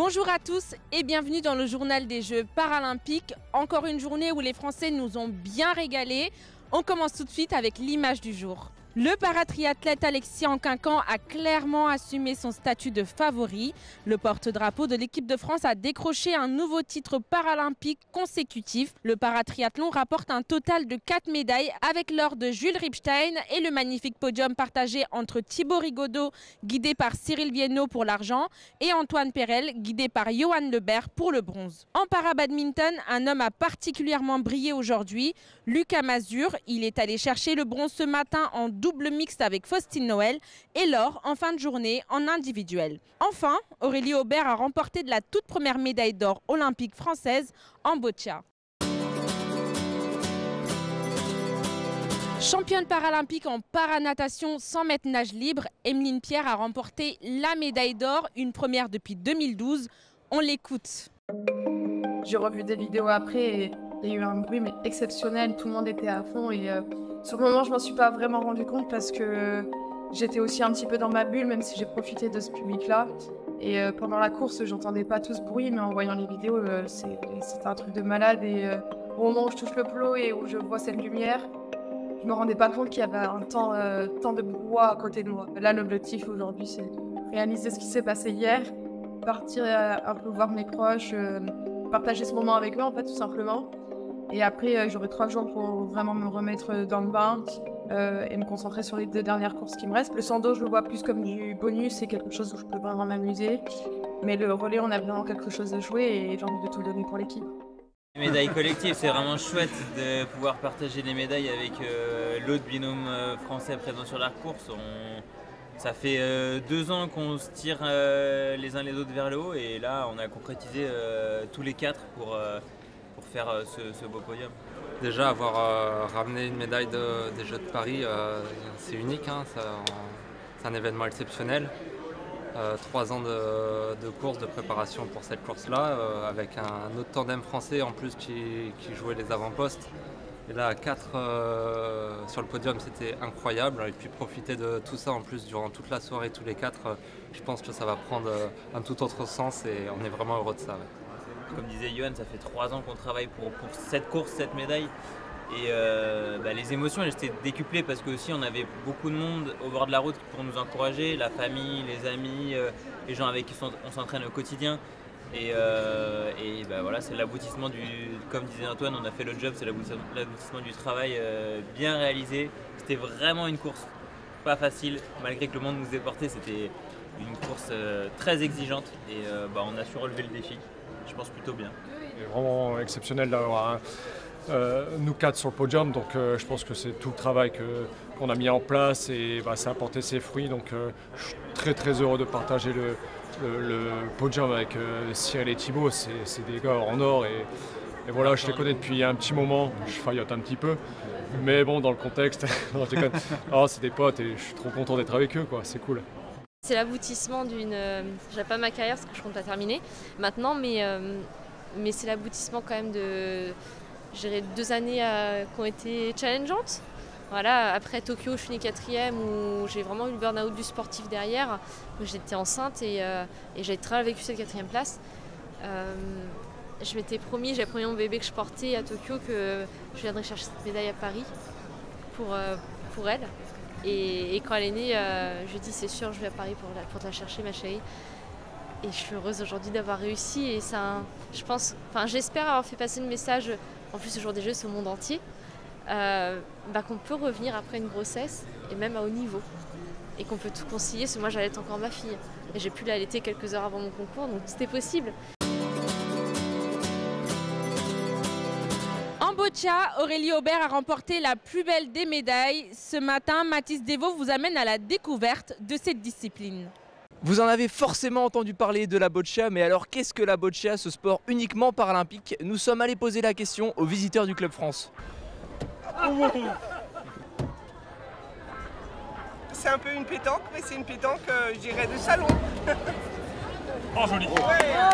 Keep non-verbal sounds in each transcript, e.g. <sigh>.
Bonjour à tous et bienvenue dans le journal des Jeux paralympiques. Encore une journée où les Français nous ont bien régalés. On commence tout de suite avec l'image du jour. Le paratriathlète Alexis Anquincan a clairement assumé son statut de favori. Le porte-drapeau de l'équipe de France a décroché un nouveau titre paralympique consécutif. Le paratriathlon rapporte un total de 4 médailles avec l'or de Jules Ripstein et le magnifique podium partagé entre Thibaut Rigaudot, guidé par Cyril Viennot pour l'argent, et Antoine Perel, guidé par Johan Lebert pour le bronze. En parabadminton, un homme a particulièrement brillé aujourd'hui, Lucas Mazur. Il est allé chercher le bronze ce matin en double mixte avec Faustine Noël et l'or en fin de journée en individuel. Enfin, Aurélie Aubert a remporté de la toute première médaille d'or olympique française en boccia. Championne paralympique en paranatation 100 mètres nage libre, Emeline Pierre a remporté la médaille d'or, une première depuis 2012. On l'écoute. J'ai revu des vidéos après il y a eu un bruit mais exceptionnel, tout le monde était à fond et euh, sur le moment je m'en suis pas vraiment rendu compte parce que j'étais aussi un petit peu dans ma bulle même si j'ai profité de ce public-là. Et euh, pendant la course j'entendais pas tout ce bruit mais en voyant les vidéos euh, c'était un truc de malade et euh, au moment où je touche le plot et où je vois cette lumière, je me rendais pas compte qu'il y avait un temps, temps de brouhaha à côté de moi. Là l'objectif aujourd'hui c'est réaliser ce qui s'est passé hier, partir un peu voir mes proches, partager ce moment avec eux en fait tout simplement. Et après, euh, j'aurai trois jours pour vraiment me remettre dans le bain euh, et me concentrer sur les deux dernières courses qui me restent. Le sando, je le vois plus comme du bonus, c'est quelque chose où je peux vraiment m'amuser. Mais le relais, on a vraiment quelque chose à jouer et j'ai envie de tout donner pour l'équipe. Les médailles collectives, c'est vraiment chouette de pouvoir partager les médailles avec euh, l'autre binôme français présent sur la course. Ça fait deux ans qu'on se tire les uns les autres vers le haut et là on a concrétisé tous les quatre pour, pour faire euh, ce, beau podium. Déjà, avoir euh, ramené une médaille de- des Jeux de Paris, euh, c'est unique, hein, c'est un événement exceptionnel. Trois ans de, course, de préparation pour cette course-là, avec un autre tandem français en plus qui, jouait les avant-postes. Et là, quatre sur le podium, c'était incroyable. Et puis profiter de tout ça en plus durant toute la soirée, tous les quatre, je pense que ça va prendre un tout autre sens et on est vraiment heureux de ça. Comme disait Johan, ça fait trois ans qu'on travaille pour, cette course, cette médaille. Et euh, bah, les émotions, elles étaient décuplées parce que aussi on avait beaucoup de monde au bord de la route pour nous encourager, la famille, les amis, euh, les gens avec qui on s'entraîne au quotidien. Et, euh, bah, voilà, c'est l'aboutissement du, comme disait Antoine, on a fait le job, c'est l'aboutissement du travail bien réalisé. C'était vraiment une course pas facile, malgré que le monde nous ait porté, c'était une course très exigeante et bah, on a su relever le défi. Je pense plutôt bien. C'est vraiment exceptionnel d'avoir euh, nous quatre sur le podium. Donc euh, je pense que c'est tout le travail qu'on a mis en place et bah, ça a porté ses fruits. Donc euh, je suis très très heureux de partager le, le- podium avec Cyril et Thibaut. C'est des gars en or et, et voilà, je les connais depuis un petit moment. Je faillote un petit peu. Mais bon, dans le contexte. <laughs> Non, c'est des potes et je suis trop content d'être avec eux. quoi. C'est cool. C'est l'aboutissement d'une. euh, J'ai pas ma carrière parce que je compte la terminer maintenant, mais, euh, mais c'est l'aboutissement quand même de. je deux années euh, qui ont été challengeantes. Voilà, après Tokyo, je finis quatrième où j'ai vraiment eu le burn-out du sportif derrière. J'étais enceinte et, euh, j'ai très vécu cette quatrième place. Je m'étais promis, j'avais promis mon bébé que je portais à Tokyo que je viendrais chercher cette médaille à Paris pour, pour elle. Et, quand elle est née, euh, je dit c'est sûr, je vais à Paris pour, la- te la chercher, ma chérie. Et je suis heureuse aujourd'hui d'avoir réussi. Et ça, je pense, enfin, j'espère avoir fait passer le message. En plus, ce jour des Jeux, au monde entier. euh, bah, qu'on peut revenir après une grossesse et même à haut niveau. Et qu'on peut tout concilier, parce que moi j'allais encore ma fille. Et j'ai pu l'allaiter quelques heures avant mon concours, donc c'était possible. Boccia, Aurélie Aubert a remporté la plus belle des médailles. Ce matin, Mathis Devaux vous amène à la découverte de cette discipline. Vous en avez forcément entendu parler de la boccia, mais alors qu'est-ce que la boccia, ce sport uniquement paralympique? Nous sommes allés poser la question aux visiteurs du Club France. C'est un peu une pétanque, mais c'est une pétanque, euh, je dirais, de salon. <laughs> Oh joli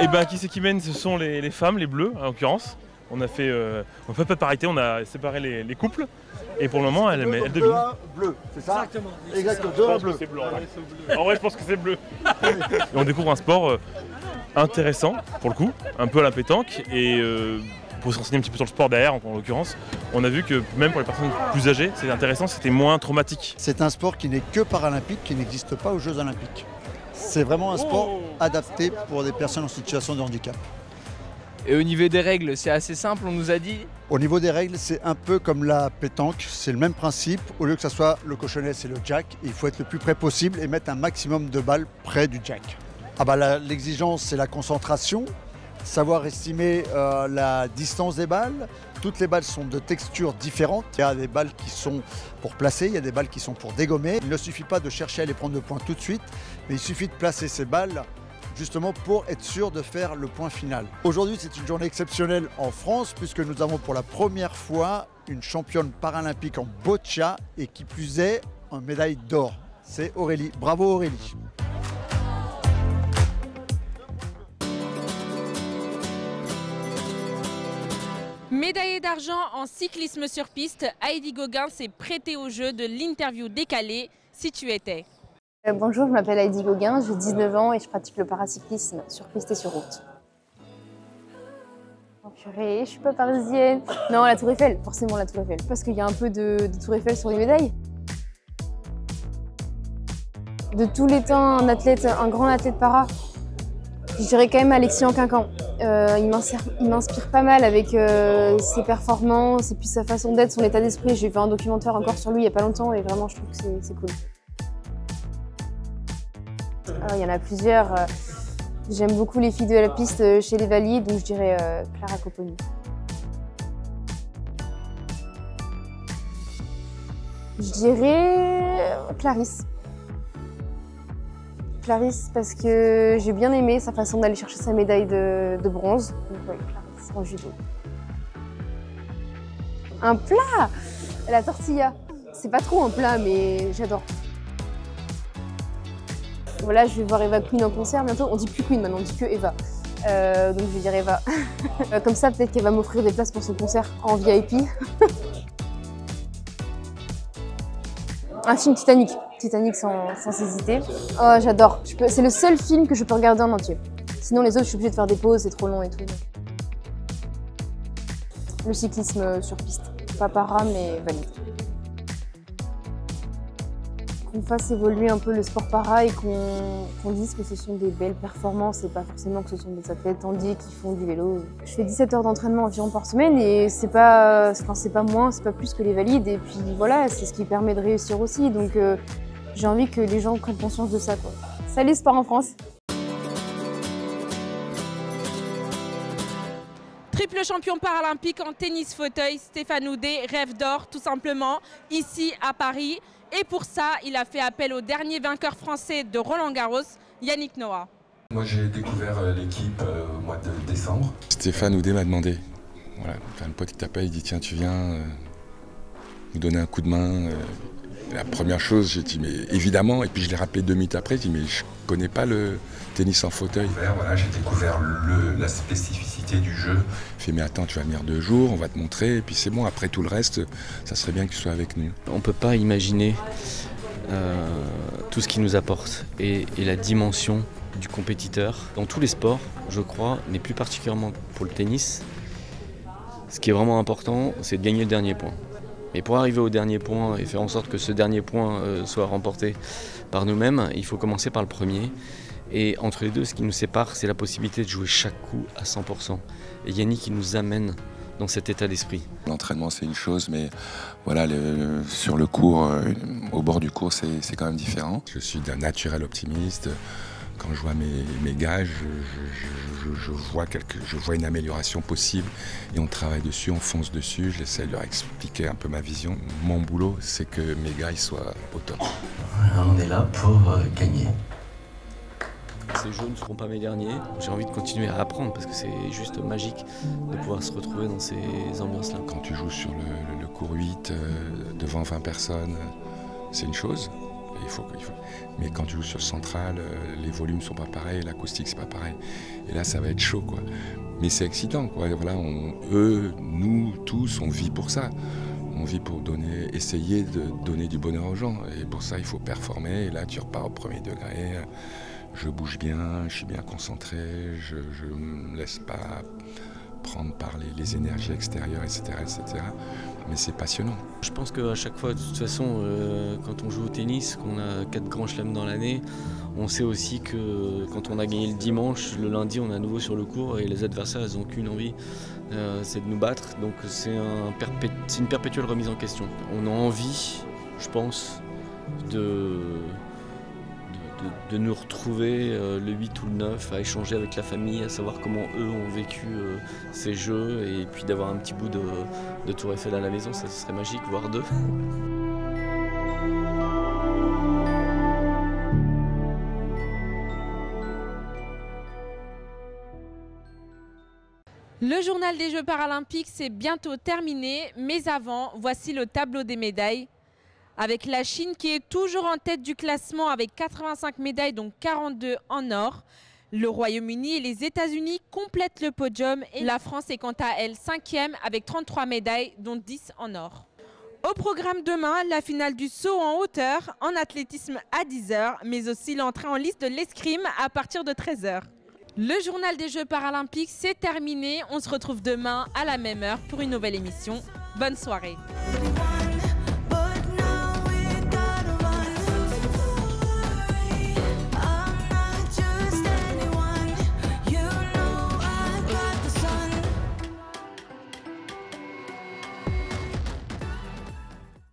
Et ben qui c'est qui mène? Ce sont les, les femmes, les bleus en l'occurrence. On a fait, euh, on fait pas de parité, on a séparé les, les couples. Et pour le moment, elle, elle, elle domine. bleu, c'est ça Exactement. Exactement, Je pense bleu. que c'est bleu. En vrai. En vrai, je pense que c'est bleu. Et on découvre un sport euh, intéressant pour le coup, un peu à la pétanque et euh, pour se renseigner un petit peu sur le sport derrière en, l'occurrence, on a vu que même pour les personnes plus âgées, c'était intéressant, c'était moins traumatique. C'est un sport qui n'est que paralympique, qui n'existe pas aux Jeux olympiques. C'est vraiment un sport Oh. adapté pour des personnes en situation de handicap. Et au niveau des règles, c'est assez simple, on nous a dit. Au niveau des règles, c'est un peu comme la pétanque, c'est le même principe. Au lieu que ce soit le cochonnet, c'est le jack. Il faut être le plus près possible et mettre un maximum de balles près du jack. Ah bah l'exigence, c'est la concentration, savoir estimer euh, la distance des balles. Toutes les balles sont de textures différentes. Il y a des balles qui sont pour placer, il y a des balles qui sont pour dégommer. Il ne suffit pas de chercher à les prendre le point tout de suite, mais il suffit de placer ces balles justement pour être sûr de faire le point final. Aujourd'hui, c'est une journée exceptionnelle en France puisque nous avons pour la première fois une championne paralympique en boccia et qui plus est en médaille d'or. C'est Aurélie. Bravo Aurélie. Médaillée d'argent en cyclisme sur piste, Heidi Gauguin s'est prêtée au jeu de l'interview décalée si tu étais. Euh, bonjour, je m'appelle Heidi Gauguin, j'ai 19 ans et je pratique le paracyclisme sur piste et sur route. Oh purée, je suis pas parisienne. Non, la Tour Eiffel, forcément la Tour Eiffel, parce qu'il y a un peu de, Tour Eiffel sur les médailles. De tous les temps, un athlète, un grand athlète para, je dirais quand même Alexis en Quincan. Euh, il m'inspire- pas mal avec euh, ses performances et puis sa façon d'être, son état d'esprit. J'ai vu un documentaire encore sur lui il y a pas longtemps et vraiment je trouve que c'est cool. Ah, Il y en a plusieurs. euh, J'aime beaucoup les filles de la piste euh, chez les valides, donc je dirais euh, Clara Copponi. Je dirais Clarisse. Clarisse parce que j'ai bien aimé sa façon d'aller chercher sa médaille de, bronze. Donc ouais, Clarisse en judo. Un plat La tortilla. C'est pas trop un plat, mais j'adore. Voilà, je vais voir Eva Queen en concert bientôt. On dit plus Queen maintenant, on dit que Eva. Euh, donc je vais dire Eva. <laughs> Euh, Comme ça, peut-être qu'elle va m'offrir des places pour son concert en VIP. Un film Titanic. Titanic sans, sans hésiter. Oh, j'adore. C'est le seul film que je peux regarder en entier. Sinon, les autres, je suis obligée de faire des pauses, c'est trop long et tout. Le cyclisme sur piste. Pas para, mais valide. Qu'on fasse évoluer un peu le sport para et qu'on dise que ce sont des belles performances et pas forcément que ce sont des athlètes tandis qui font du vélo. Je fais 17 heures d'entraînement environ par semaine et c'est pas, pas moins, c'est pas plus que les valides. Et puis voilà, c'est ce qui permet de réussir aussi. Donc euh, j'ai envie que les gens prennent conscience de ça. Quoi. Salut Sport en France Triple champion paralympique en tennis fauteuil, Stéphane Houdet rêve d'or tout simplement ici à Paris. Et pour ça, il a fait appel au dernier vainqueur français de Roland Garros, Yannick Noah. Moi j'ai découvert euh, l'équipe euh, au mois de décembre. Stéphane Houdet m'a demandé. Voilà, enfin, un pote qui t'appelle, il dit tiens tu viens euh, nous donner un coup de main. euh. La première chose, j'ai dit mais évidemment, et puis je l'ai rappelé deux minutes après, j'ai dit mais je connais pas le tennis en fauteuil. Voilà, j'ai découvert le- la spécificité du jeu. Il fait mais attends, tu vas venir deux jours, on va te montrer, et puis c'est bon, après tout le reste, ça serait bien que tu sois avec nous. On ne peut pas imaginer euh, tout ce qu'il nous apporte et, et la dimension du compétiteur dans tous les sports, je crois, mais plus particulièrement pour le tennis. Ce qui est vraiment important, c'est de gagner le dernier point. Et pour arriver au dernier point et faire en sorte que ce dernier point euh, soit remporté par nous-mêmes, il faut commencer par le premier. Et entre les deux, ce qui nous sépare, c'est la possibilité de jouer chaque coup à 100%. Et Yannick, il nous amène dans cet état d'esprit. L'entraînement c'est une chose, mais voilà, le- sur le cours, euh, au bord du cours, c'est quand même différent. Je suis d'un naturel optimiste. Quand je vois mes, mes gars, je, je- je- je vois quelque, je vois une amélioration possible et on travaille dessus, on fonce dessus. J'essaie de leur expliquer un peu ma vision. Mon boulot, c'est que mes gars ils soient au top. On est là pour gagner. Ces jeux ne seront pas mes derniers. J'ai envie de continuer à apprendre parce que c'est juste magique de pouvoir se retrouver dans ces ambiances-là. Quand tu joues sur le, le- le cours 8 euh, devant 20 personnes, euh, c'est une chose. Mais quand tu joues sur central, euh, les volumes sont pas pareils, l'acoustique c'est pas pareil. Et là, ça va être chaud, quoi. Mais c'est excitant, quoi. Voilà, eux, nous, tous, on vit pour ça. On vit pour donner, essayer de donner du bonheur aux gens. Et pour ça, il faut performer. Et là, tu repars au premier degré. je bouge bien, je suis bien concentré, je ne me laisse pas prendre par les, énergies extérieures, etc. etc. Mais c'est passionnant. Je pense qu'à chaque fois, de toute façon, euh, quand on joue au tennis, qu'on a quatre grands chelems dans l'année, on sait aussi que quand on a gagné le dimanche, le lundi, on est à nouveau sur le cours et les adversaires, ils n'ont qu'une envie, euh, c'est de nous battre. Donc c'est un une perpétuelle remise en question. On a envie, je pense, de de, nous retrouver euh, le 8 ou le 9 à échanger avec la famille, à savoir comment eux ont vécu euh, ces jeux et puis d'avoir un petit bout de, Tour Eiffel à la maison, ça serait magique, voire deux. Le journal des Jeux paralympiques, c'est bientôt terminé, mais avant, voici le tableau des médailles avec la Chine qui est toujours en tête du classement avec 85 médailles, dont 42 en or. Le Royaume-Uni et les États-Unis complètent le podium et la France est quant à elle cinquième avec 33 médailles, dont 10 en or. Au programme demain, la finale du saut en hauteur, en athlétisme à 10h, mais aussi l'entrée en liste de l'escrime à partir de 13h. Le journal des Jeux paralympiques, c'est terminé. On se retrouve demain à la même heure pour une nouvelle émission. Bonne soirée.